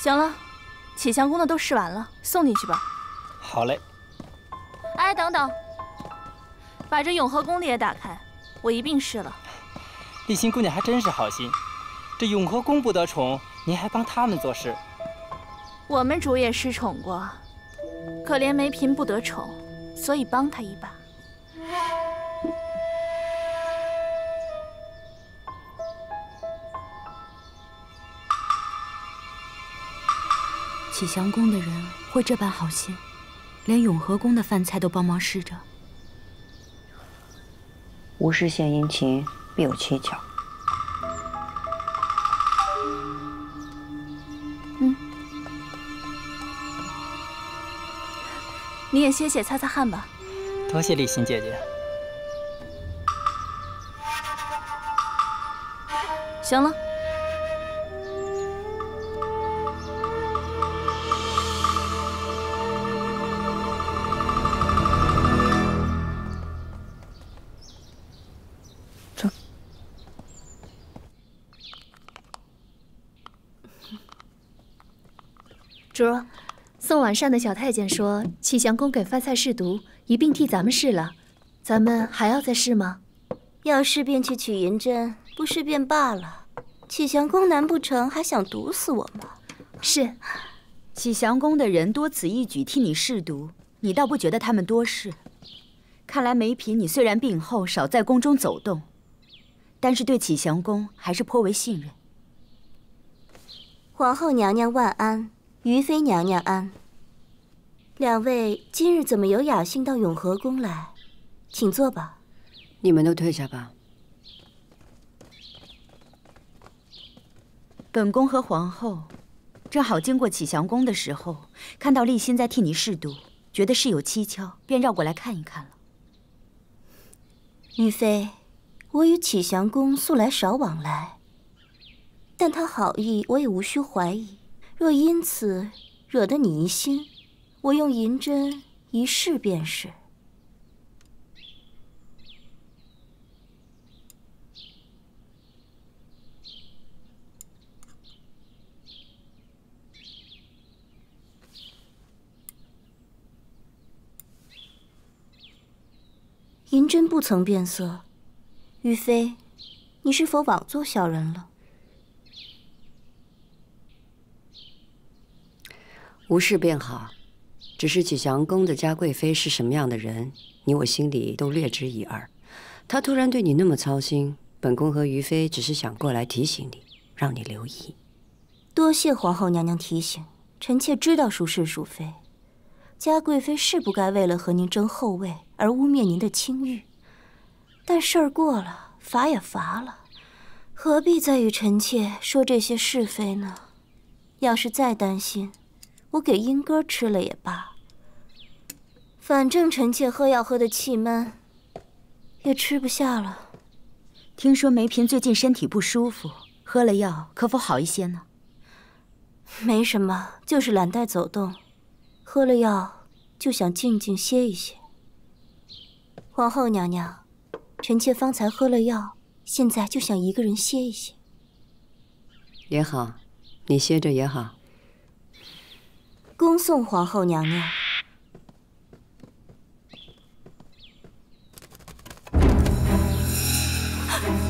行了，启祥宫的都试完了，送进去吧。好嘞。哎，等等，把这永和宫的也打开，我一并试了。丽心姑娘还真是好心，这永和宫不得宠，您还帮他们做事。我们主也失宠过，可怜梅嫔不得宠，所以帮她一把。启祥宫的人会这般好心，连永和宫的饭菜都帮忙试着。无事献殷勤，必有蹊跷。嗯，你也歇歇，擦擦汗吧。多谢丽心姐姐。行了。主儿，送晚膳的小太监说，启祥宫给饭菜试毒，一并替咱们试了。咱们还要再试吗？要试便去取银针，不试便罢了。启祥宫难不成还想毒死我吗？是。启祥宫的人多此一举替你试毒，你倒不觉得他们多事？看来梅嫔，你虽然病后少在宫中走动，但是对启祥宫还是颇为信任。皇后娘娘万安。于妃娘娘安。两位今日怎么有雅兴到永和宫来？请坐吧。你们都退下吧。本宫和皇后正好经过启祥宫的时候，看到立心在替你试毒，觉得事有蹊跷，便绕过来看一看了。于妃，我与启祥宫素来少往来，但他好意，我也无需怀疑。若因此惹得你疑心，我用银针一试便是。银针不曾变色，于妃，你是否枉做小人了？无事便好，只是启祥宫的嘉贵妃是什么样的人，你我心里都略知一二。她突然对你那么操心，本宫和于妃只是想过来提醒你，让你留意。多谢皇后娘娘提醒，臣妾知道孰是孰非。嘉贵妃是不该为了和您争后位而污蔑您的清誉，但事儿过了，罚也罚了，何必再与臣妾说这些是非呢？要是再担心，我给莺歌吃了也罢，反正臣妾喝药喝的气闷，也吃不下了。听说梅嫔最近身体不舒服，喝了药可否好一些呢？没什么，就是懒怠走动，喝了药就想静静歇一歇。皇后娘娘，臣妾方才喝了药，现在就想一个人歇一歇。也好，你歇着也好。恭送皇后娘娘。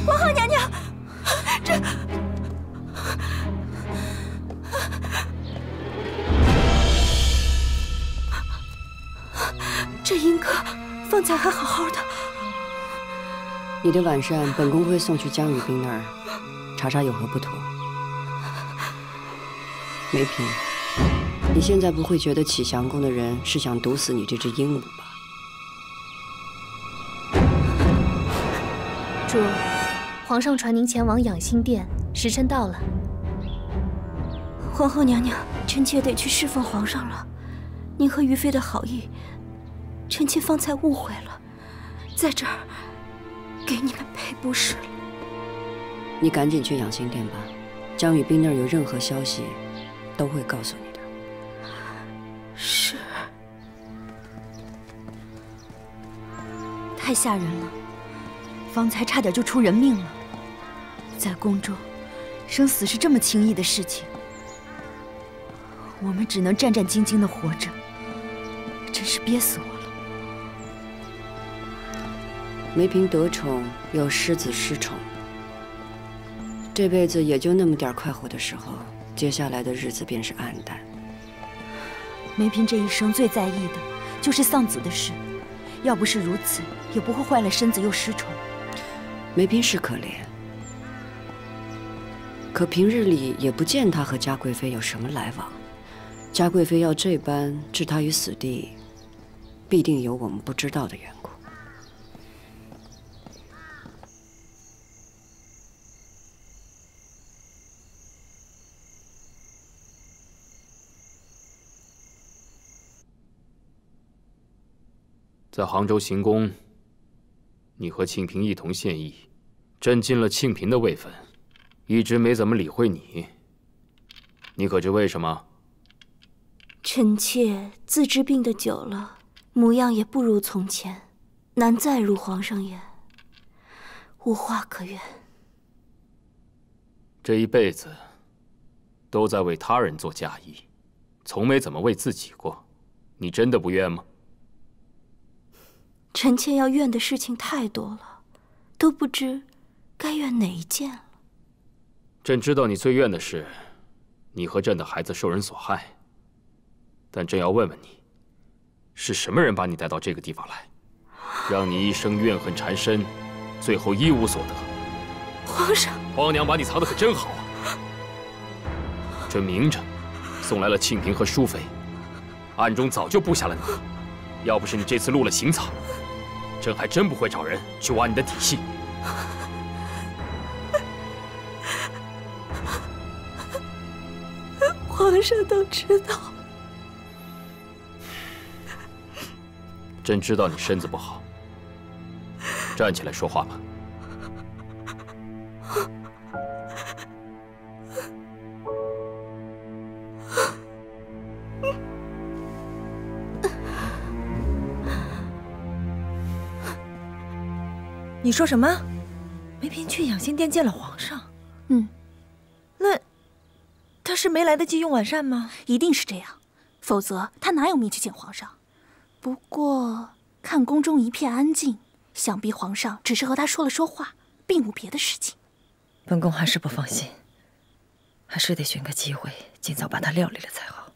皇后娘娘，这这英哥方才还好好的。你的晚膳，本宫会送去江雨冰那儿，查查有何不妥。梅嫔。你现在不会觉得启祥宫的人是想毒死你这只鹦鹉吧？主，皇上传您前往养心殿，时辰到了。皇后娘娘，臣妾得去侍奉皇上了。您和于妃的好意，臣妾方才误会了，在这儿给你们赔不是了。你赶紧去养心殿吧，江雨冰那儿有任何消息，都会告诉你。是，太吓人了，方才差点就出人命了。在宫中，生死是这么轻易的事情。我们只能战战兢兢的活着，真是憋死我了。梅嫔得宠又失子失宠，这辈子也就那么点快活的时候，接下来的日子便是暗淡。梅嫔这一生最在意的就是丧子的事，要不是如此，也不会坏了身子又失宠。梅嫔是可怜，可平日里也不见她和嘉贵妃有什么来往。嘉贵妃要这般置她于死地，必定有我们不知道的缘故。在杭州行宫，你和庆平一同献艺，朕进了庆平的位分，一直没怎么理会你。你可知为什么？臣妾自知病得久了，模样也不如从前，难再入皇上眼，无话可怨。这一辈子都在为他人做嫁衣，从没怎么为自己过。你真的不怨吗？臣妾要怨的事情太多了，都不知该怨哪一件了。朕知道你最怨的是，你和朕的孩子受人所害。但朕要问问你，是什么人把你带到这个地方来，让你一生怨恨缠身，最后一无所得？皇上，皇娘把你藏得可真好啊！朕明着送来了庆嫔和淑妃，暗中早就布下了你。要不是你这次露了行草，朕还真不会找人去挖你的底细。皇上都知道。朕知道你身子不好，站起来说话吧。你说什么？梅嫔去养心殿见了皇上？嗯，那她是没来得及用晚膳吗？一定是这样，否则她哪有命去见皇上？不过看宫中一片安静，想必皇上只是和他说了说话，并无别的事情。本宫还是不放心，还是得寻个机会尽早把他料理了才好。